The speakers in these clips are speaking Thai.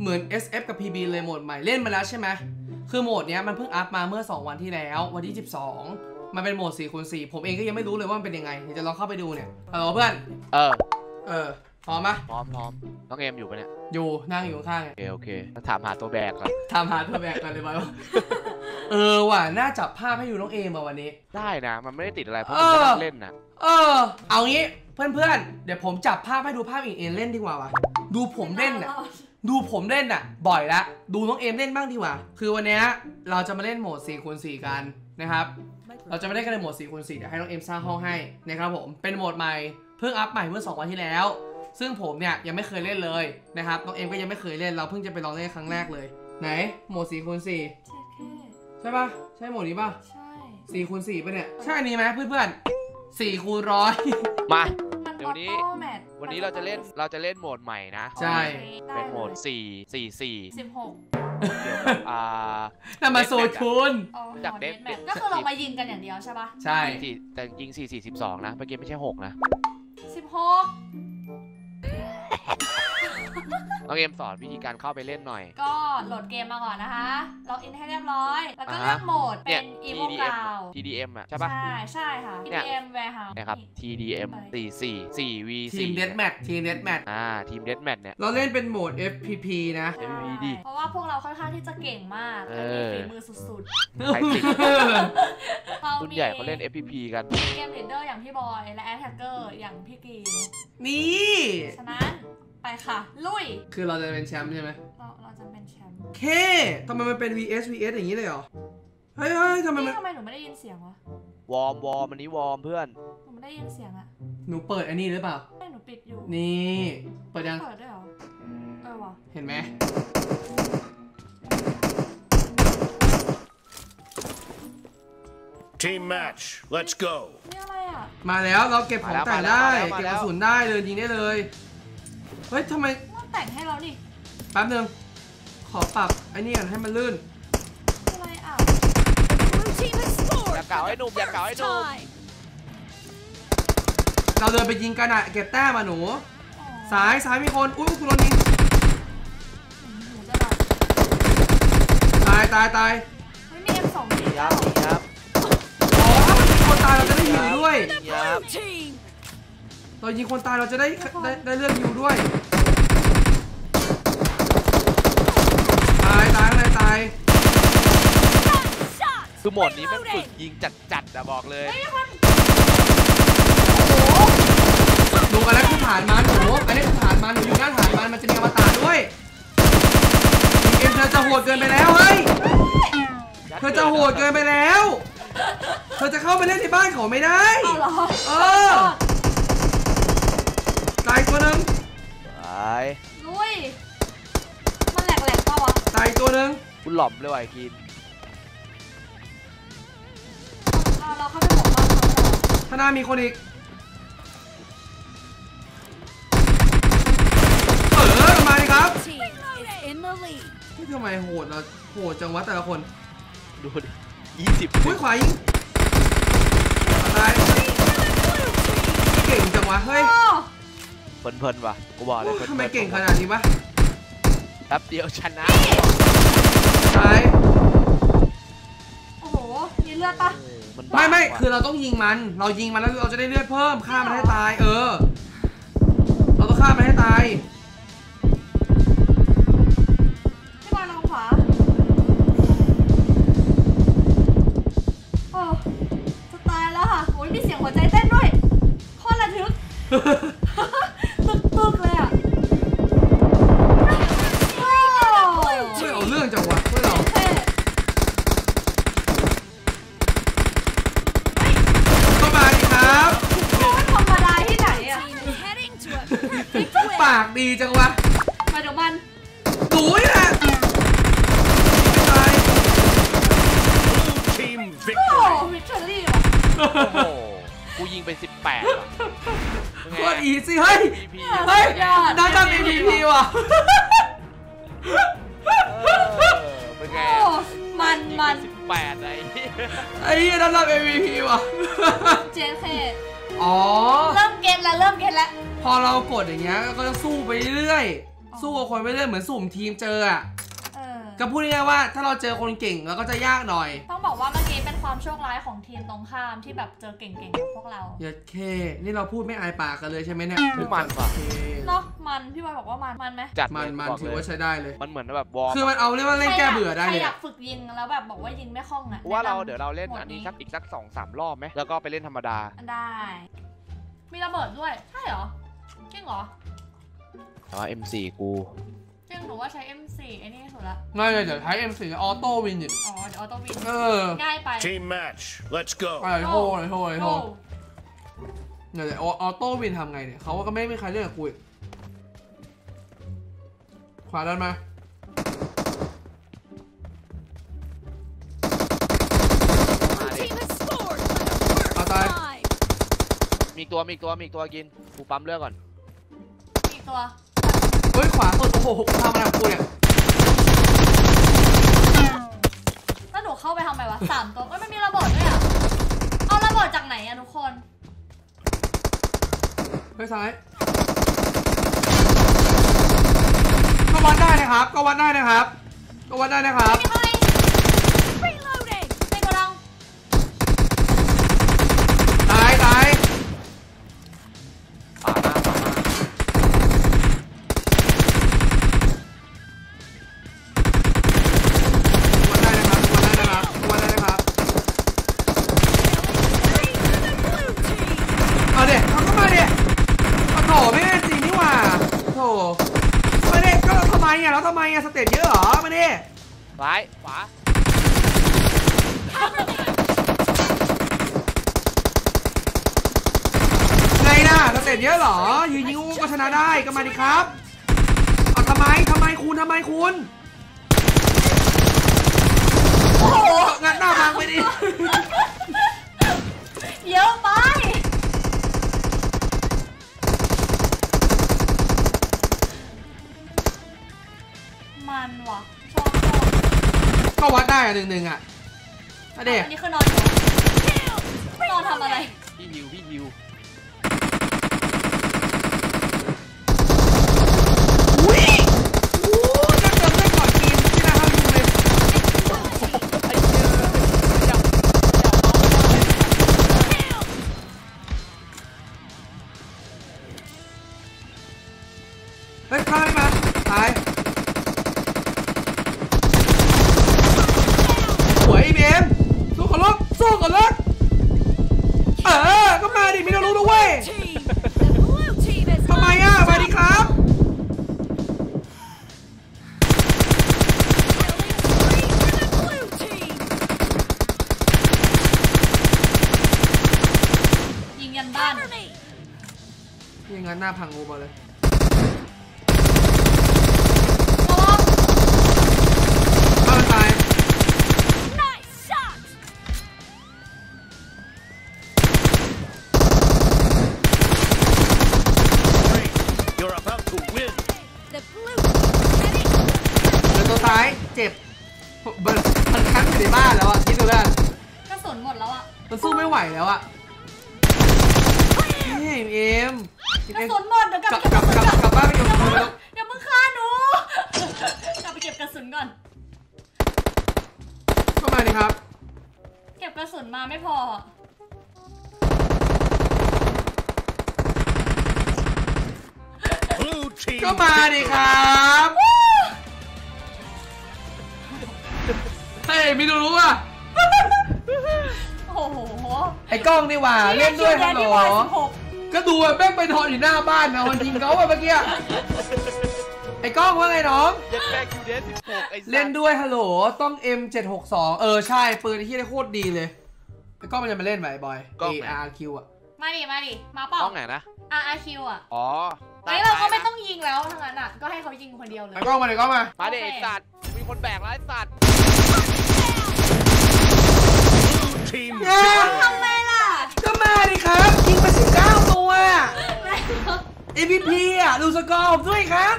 เหมือน SF กับ PB เลยโหมดใหม่เล่นมาแล้วใช่ไหมคือโหมดเนี้ยมันเพิ่งอัพมาเมื่อ 2 วันที่แล้ว วันที่ 12 มันเป็นโหมด4คูณ4ผมเองก็ยังไม่รู้เลยว่ามันเป็นยังไงเดี๋ยวจะลองเข้าไปดูเนี่ยฮัลโหลเพื่อน เออ เออพร้อมปะพร้อมพร้อมน้องเอมอยู่ปะเนี่ย อยู่นั่งอยู่ข้างๆเนี่ยโอเคโอเคต้องถามหาตัวแบกก่อนทำหาตัวแบกกันเลยบอยวะ เออว่ะน่าจับภาพให้อยู่น้องเอมาวันนี้ ได้นะ มันไม่ได้ติดอะไรเพราะเอมันอก็นั่งเล่นนะเออ เอางี้เพื่อนๆ เดี๋ยวผมจับภาพให้ดูภาพอีกเอ็นเล่นดีกว่าวะดูผมเล่นน่ะ ดูผมเล่นน่ะบ่อยละดูน้องเอมเล่นบ้างดีกว่า คือวันเนี้ยเราจะมาเล่นโหมด4คูณ4กันนะครับ เราจะไม่ได้กันในโหมด4คูณ4เดี๋ยวให้น้องเอมสร้างห้องให้นะครับผม เป็นโหมดใหม่ เพิ่งอัพใหม่เมื่อ2วันที่แล้ว ซึ่งผมเนี่ยยังไม่เคยเล่นเลยนะครับ น้องเอมก็ยังไม่เคยเล่น เราเพิ่งจะไปลองเล่นครั้งแรกเลย ไหน โหมด4คูณ4ใช่แค่ใช่ปะใช่โหมดนี้ปะใช่4คูณ4ปะเนี่ย ใช่อันนี้ไหมเพื่อนๆ4คูณร้อยมา มันเดี๋ยวนี้ออโต้แมท วันนี้เราจะเล่นเราจะเล่นโหมดใหม่นะ ใช่ เป็นโหมด 4 4 4สิบหกเกี่ยวกับอ่า นั่นมาโซทุนจากเดเดฟแมทก็คือเรามายิงกันอย่างเดียวใช่ปะใช่สี่แต่ยิง 4 4 12 นะเมื่อกี้ไม่ใช่ 6 นะสิบหก น้องเอมสอนวิธีการเข้าไปเล่นหน่อย ก็โหลดเกมมาก่อนนะคะล็อกอินให้เรียบร้อย แล้วก็อ่าเลือกโหมดเนี่เป็ยน Evo TDM Cloud TDM อะใช่ปะใช่ใช่ค่ะเนี่ย TDM Warehouse นะครับ TDM 4 4 4 v ทีมเดดแมททีมเดดแมทอ่าทีมเดดแมทเนี่ยเราเล่นเป็นโหมด FPP นะใช่ MVP ดิเพราะว่าพวกเราค่อนข้างที่จะเก่งมากเอและมีอฝีมือสุดใครติดๆเรารุ่นมีใหญ่เขาเล่น FPP กัน game leader อย่างพี่บอยและแอ t แทกเกอร์อย่างพี่กีนนี่ฉะนั้น ไปค่ะ ลุย คือเราจะเป็นแชมป์ใช่ไหมเราเราจะเป็นแชมป์เคทำไมมันเป็น VS VS อย่างนี้เลยเหรอ เฮ้ยเฮ้ยทำไมมัน นี่ทำไมหนูไม่ได้ยินเสียงวะ warm warm อันนี้ warm เพื่อน หนูไม่ได้ยินเสียงอะหนูเปิดอันนี้หรือเปล่า ไม่หนูปิดอยู่ นี่ เปิดยัง เปิดด้วยเหรอ เออว่ะเห็นไหม Team match. Let's go. นี่อะไรอะ มาแล้วเราเก็บของแต่งได้ มาแล้วมาเก็บแล้วกระสุนได้เลยยิงได้เลย เฮ้ยทำไมต้องแต่งให้เราดิแป๊บนึงขอปรับไอ้นี่ก่อนให้มันลื่นอะไรอะ Blue team has scored. อย่าเก่าให้หนุ่มอย่าเก่าให้หนุ่ม Time. เราเดินไปยิงกันอะเก็บแต้มมาหนูอ๋อซ้ายซ้ายมีคนอุ้ยกูโดนยิงหนูจะแบบตายตายตายเฮ้ยมี M2 ดีครับดีครับอ๋อถ้ามันยิงคนตายเราจะได้ฮิวด้วย เรายิงคนตายเราจะได้ได้ได้เลือดฮิวด้วย ตายตายอะไรตาย Shot. คือโหมดนี้แมันฝึกยิงจัดๆอะบอกเลย ดูกันแล้วคือฐานมันหนูอันนี้คือฐานมันหนูอยู่หน้าฐานมันมันจะมีอวตารด้วยเอ็มเธอจะโหดเกินไปแล้วเฮ้ย เธอจะโหดเกินไปแล้ว เธอจะเข้าไปเล่นในบ้านเขาไม่ได้ เอาเหรอเออตายตัวหนึ่งไปลุยมันแหลกๆป่าวะตายตัวหนึ่งคุณหล่อมเลยว่ะไอ้กินเราเราเข้าไปหมกบ้านเขาเลยเหรอข้างหน้ามีคนอีก เออมาดิครับ Team is in the lead. นี่ทำไมโหดเราโหดจังวะแต่ละคนดูดิยี่สิบอุ้ยขวายิงตายเก่งจังวะเฮ้ย โอ้ เพลินๆว่ะกูบอกเลยพลินๆทำไมเก่งขนาดนี้วะแป๊บเดียวชนะตายโอ้โหมีเลือดปะเออมันไม่ไม่บ้าว่ะคือเราต้องยิงมัน เรายิงมันแล้วเราจะได้เลือดเพิ่มฆ่ามันให้ตาย เออ เราต้องฆ่ามันให้ตาย โอ้โห กูยิงไป 18ว่ะเป็นโคไงตรอีสิเฮ้ย PP เฮ้ยยอดน่าจะ MVP ว่ะเออเป็นไงโอ้อะมันยิงมัไปน18ไอ้เหี้ยไอ้เหี้ยน่าจะ MVP ว่ะ เจนเคอ๋อ เริ่มเกมแล้วเริ่มเกมแล้ว พอเรากดอย่างเงี้ยก็จะสู้ไปเรื่อยสู้กับคนไม่เล่นเหมือนสุ่มทีมเจออะเออ ก็พูดง่ายๆว่าถ้าเราเจอคนเก่งเราก็จะยากหน่อย ต้องบอกว่าเมื่อกี้เป็นความโชคร้ายของทีมตรงข้ามที่แบบเจอเก่งๆแบบพวกเราอย่าเค นี่เราพูดไม่อายปากกันเลยใช่ไหมเนี่ยพวกมันว่ะ โอเคเนาะมันพี่บอยบอกว่ามันมันไหมจัดมันเลยมันบอกถือเลยว่าใช้ได้เลย มันเหมือนแบบวอร์มคือมันเอาเรียกว่าเล่นแก้เบื่อได้ใครเลยอยาอะกฝึกยิงแล้วแบบบอกว่ายิงไม่คล่องอะว่าเราแนะนำเดี๋ยวเราเล่นโหมอันนี้นี้สักอีกสักสองสามรอบไหมแล้วก็ไปเล่นธรรมดาได้ มีระเบิดด้วยใช่เหรอจริงเหรออ๋อ M4 กู จริงหนูว่าใช้ M4 ไอ้นี่สุดละง่ายเลยเดี๋ยวใช้ M4 ออโต้วินอยู่อ๋อเดี๋ยวออโต้วินเออง่ายไป Team match. Let's go. ไอ้โหไอ้โหไอ้โหโอ้เดี๋ยวเดี๋ยวออโต้วินทำไงเนี่ยเขาก็ไม่มีใครเล่นกับกูอีกขวาดันมามาดิ Team has scored. Bye bye. Five. มีตัวมีตัวมีตัวกินกูปั๊มเลือดก่อน มีอีกตัวเฮ้ยขวาสุดโอ้โหทำอะไรกับกูเนี่ยแล้วหนูเข้าไปทำไมวะสามตัวเอ้ยมันมีระเบิดด้วยอะเอาระเบิดจากไหนอะทุกคนไปซ้ายก็วัดได้นะครับ ก็วัดได้นะครับ ก็วัดได้นะครับ มอะแล้วทำไมอะสเตจเยอะเหรอมาเด็กซ้ายขวาไงล่ะสเตจเยอะเหรอยืนยิงงูก็ชนะได้ก็มาดิครับเอาทำไมทำไมคุณทำไมคุณโอ้โหงัดหน้าพังไปดิ หนึ่งหนึ่งอะมาเด็กอันนี้คือนอนอยู่นอนทำอะไร พี่ฮิวพี่ฮิว ยันบ้านยังงั้นหน้าพังงูมาเลยระวังบ้านตาย Nice shot. Great. You're about to win. The blue team ready. เหลือตัวซ้ายเจ็บมันมันค้งอยู่ในบ้านแล้วอะคิดดูแล้วกันกระสุนหมดแล้วอะมันสู้ไม่ไหวแล้วอะ มกระสุนหมดเดี๋ยวกกลัลับบไปกเก็ลับบกระสุนกลับก่อนกลับบ้านไปอยู่กับเราอย่าเพิ่งฆ่าหนูกลับไปเก็บกระสุนก่อนก็มาดิครับ เก็บกระสุนมาไม่พอ Blue team. ก็มาดิครับเฮ้ยมีดูรู้ป่ะโอ้โหไอ้กล้องนี่หว่าเล่นด้วยฮัลโหล ที่บอยสิบหกก็ดูอะแม่งไปนอนอยู่หน้าบ้านนะมันยิงเขาอะเมื่อกี้ ไอ้กล้องว่าไงน้องเย็ดแบกคิวเดสสิบหกไอ้สัตว์เล่นด้วยฮัลโหลต้อง M762 เออใช่ ปืนที่ได้โคตรดีเลย ไอ้กล้องมันจะมาเล่นไหมบอย ARQ อะมาดิ มาดิ มาเปล่า ต้องไหนนะ RRQ อะอ๋อไอ้เราก็ไม่ต้องยิงแล้วทั้งนั้นอะ ก็ให้เขายิงคนเดียวเลย ไอ้กล้องมาไอ้กล้องมา มาเด็โอเคไอ้สัตว์มีคนแบกแล้วไอ้สัตว์ Blue team. เย้ทำไมล่ะ ก็มาดิครับยิงไป19ตัว MVP อะดู สกอร์ผมด้วยครับ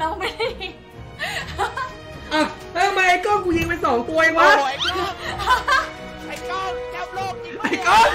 น้องไม่ได้ยิงอะแล้วทำไมไอ้กล้องกูยิงไปสองตัวเองโอ้วะโหไอ้กล้องไอ้กล้องแชมป์โลกจริงปะไอ้กล้อง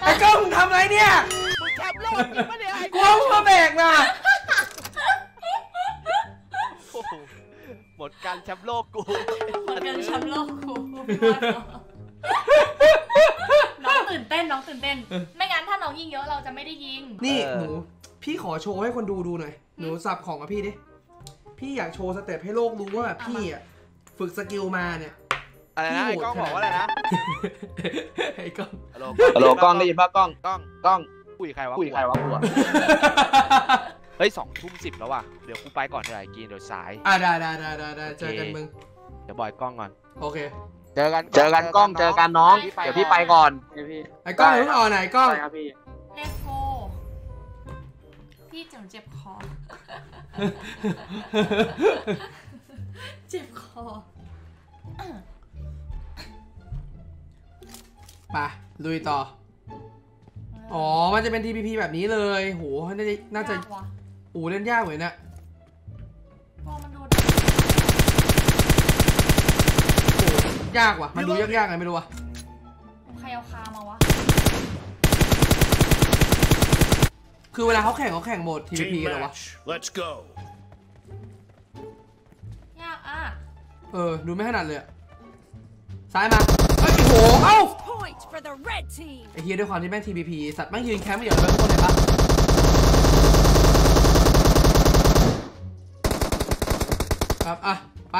ไอ้กล้องมึงทำอะไรเนี่ยมึงแชมป์โลกไม่ได้ไอ้กูเอามาแบกนะโอ้โหหมดกันแชมป์โลกกูหมดกันแชมป์โลกกูน้องตื่นเต้นน้องตื่นเต้น ไม่งั้ นถ้าน้องยิงเยอะเราจะไม่ได้ยิง นี่หนูพี่ขอโชว์ให้คนดูดูหน่อย หนูสับของกับพี่ดิ พี่อยากโชว์สเต็ปให้โลกรู้ว่าแบบพี่อะฝึก skill มาเนี่ยอะไรนะไอ้กล้องบอกว่าอะไรนะไอ้กล้องฮัลโหลฮัลโหลกล้องได้ยินป่ะกล้องกล้องกล้องคุยใครวะคุยกับใครวะกูอะเฮ้ยสองทุ่มสิบแล้วว่ะเดี๋ยวกูไปก่อนเถอะไอ้กินเดี๋ยวสายอะได้ได้ได้ได้ได้เจอกันมึงเดี๋ยวบอยกล้องก่อนโอเค เจอกันเจอกันกล้องเจอกันน้อง เดี๋ยวพี่ไปก่อนเดี๋ยวพี่ไอ้กล้องอย่าเพิ่งอ่อนไหนกล้องใช่ครับพี่เลสโฟพี่เจ็บเจ็บคอ เจ็บคอไปลุยต่อ อ๋อ มันจะเป็น TPP แบบนี้เลย โห น่าจะน่าจะยกว่โอ้เล่นยากเหมือนนะ ยากว่ะ มันดูยากๆไงไม่รู้ว่ะใครเอาคามาวะ คือเวลาเขาแข่งเขาแข่งโหมด TPP Team กันเหรอวะ match. Let's go. ยากอะ เออ ดูไม่ถนัดเลยอะซ้ายมา เฮ้ยโอ้โห เอ้า Point for the red team. ไอ้เฮียด้วยความที่แม่ง TPP สัตว์แม่งยืนแคมป์ไม่เดี๋ยวเลยทุกคนเห็นปะครับ อะ ไป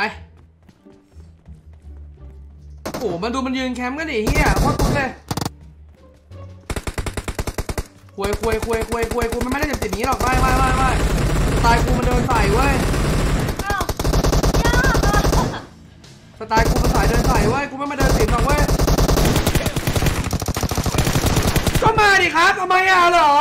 โอ้โหมันดูมันยืนแคมป์กันดิเฮียโคตรตุ๊ดเลยควยควยควยควยควยกูมันไม่ได้เจ็บติดอย่างนี้หรอกไม่ไม่ไม่ไม่สไตล์กูมันเดินใส่เว้ยอ้าวยากอะสไตล์กูมันสายเดินใส่เว้ยกูไม่มาเดินติดหรอกเว้ยก็มาดิครับทำไมอะเหรอ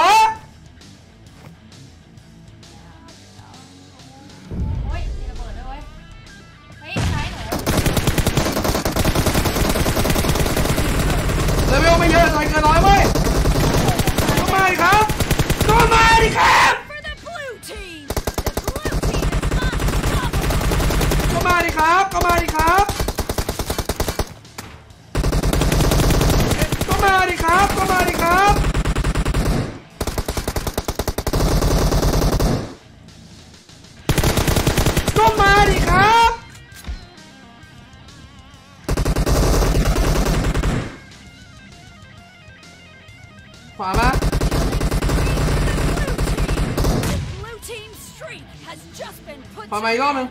been put ขวา to มาอีกรอบนึง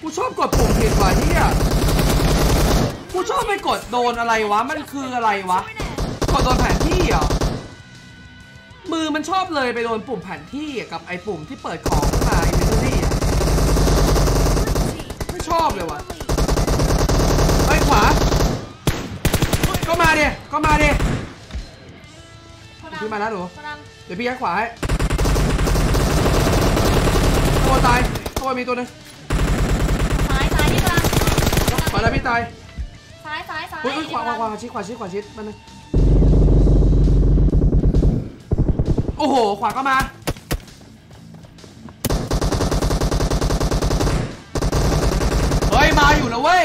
กูชอบกดปุ่มผิดว่ะเฮียกูชอบไปกดโดนอะไรวะ มันคืออะไรวะ กดโดนแผนที่เหรอ มือมันชอบเลยไปโดนปุ่มแผนที่กับไอ้ปุ่มที่เปิดของขึ้นมา inventory อะไม่ชอบเลยว่ะ in the lead. เฮ้ยขวา ก็มาดิก็มาดิโคดำ พี่มาแล้วหนูโคดเดี๋ยวพี่ยัดขวาให้ตัวตายตัวมีตัวหนึงำซ้ายซ้ายนี่โคดำขวาแล้วพี่ตายซ้ายซ้ายซ้ายเฮ้ยเฮ้ยขวาขวาขวาโคดำชิดขวาชิดขวาชิดมันนึงโอ้โห ขวาก็มาเฮ้ย มาอยู่นะเว้ย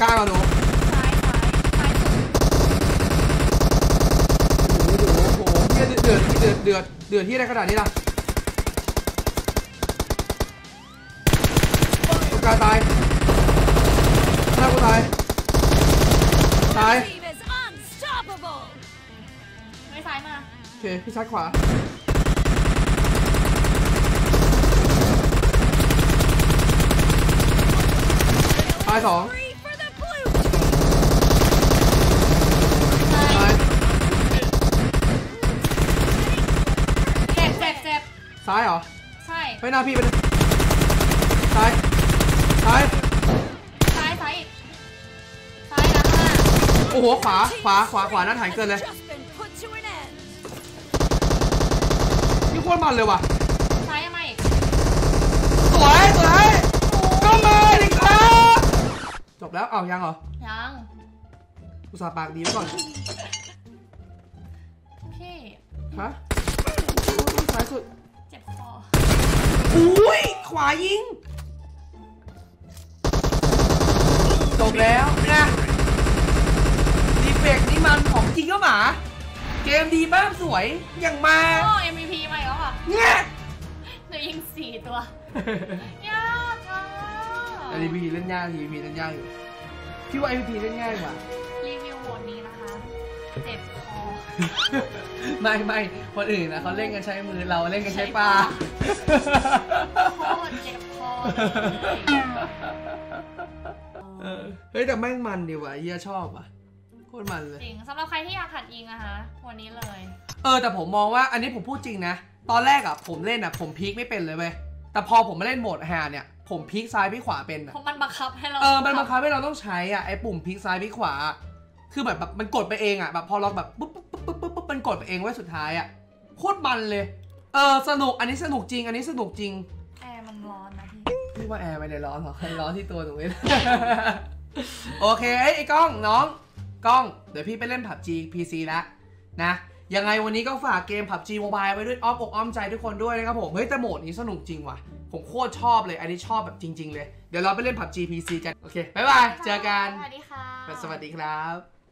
กลางเหรอหนู ซ้ายซ้ายซ้ายสุด โอ้โหโอ้โหเฮีย เดือดเดือดเดือดเดือดที่อะไรขนาดนี้ล่ะตรงกลางตายหน้ากูตาย ตาย Blue team is unstoppable. ไม่ซ้ายมา โอเค พี่ชัดขวาตายสอง Three for the blue ซ้าย ตาย เจ็บเจ็บเจ็บ ซ้ายเหรอ ใช่ ไปหน้าพี่ไปเลยซ้าย ซ้าย ซ้าย ซ้ายอีกซ้ายนะข้างหน้าโอ้โห ขวา team ขวา ขวา ขวาหน้าถ่ายเกินเลย has just been put to an end. นี่โคตรมันเลยว่ะ ซ้ายยังมาอีกสวย สวยก็มาดิครับ จบแล้วเอายังเหรอ ยังอุตส่าห์ปากดีไว้ก่อน พี่ฮะซ้ายสุดเจ็บคอ อุ้ย ขวายิง จบแล้วนะดีเฟกนี่มันของจริงก็หมา เกมดีบ้างสวย อย่างมาโอ้ MVP มาอีกแล้วค่ะเนี่ยหนูยิงสี่ตัวยากอะแต่ดีพีเล่นยากดีพีเล่นยากอยู่พี่ว่า MVP เล่นง่ายกว่า รีวิวโหมดนี้นะคะ เจ็บคอไม่ไม่คนอื่นนะเขาเล่นกันใช้มือเราเล่นกันใช้ปลาโคตรเจ็บคอเลยเออเฮ้ยแต่แม่งมันดีว่ะเฮียชอบอะโคตรมันเลยจริงสำหรับใครที่อยากหัดยิงนะคะวันนี้เลย เออแต่ผมมองว่าอันนี้ผมพูดจริงนะ ตอนแรกอะผมเล่นอะผมพีคไม่เป็นเลยเว้ยแต่พอผมมาเล่นโหมดแฮร์เนี่ยผมพีคซ้ายพีคขวาเป็นอะเพราะมันบังคับให้เราเออมันบังคับให้เราต้องใช้อะไอ้ปุ่มพลิกซ้ายพลิกขวา คือแบบแบบมันกดไปเองอะแบบพอเราแบบปุ๊บปุ๊บปุ๊บปุ๊บปุ๊บมันกดไปเองไว้สุดท้ายอะโคตรมันเลย เออสนุกอันนี้สนุกจริง อันนี้สนุกจริงแอร์มันร้อนนะพี่พี่ว่าแอร์ไม่ได้ร้อนหรอกร้อนที่ตัวหนูเองโอเคเอ้ยไอ้กล้องน้องกล้อง เดี๋ยวพี่ไปเล่นผับ G PC แล้วนะยังไงวันนี้ก็ฝากเกมผับ G Mobile ไว้ด้วยอ้อมอกอ้อมใจทุกคนด้วยนะครับผมเฮ้ยแต่โหมดนี้สนุกจริงว่ะผมโคตรชอบเลย อันนี้ชอบแบบจริง ๆ เลย เดี๋ยวเราไปเล่นผับ G PC กัน โอเค บ๊ายบาย เจอกัน สวัสดีค่ะ สวัสดีครับ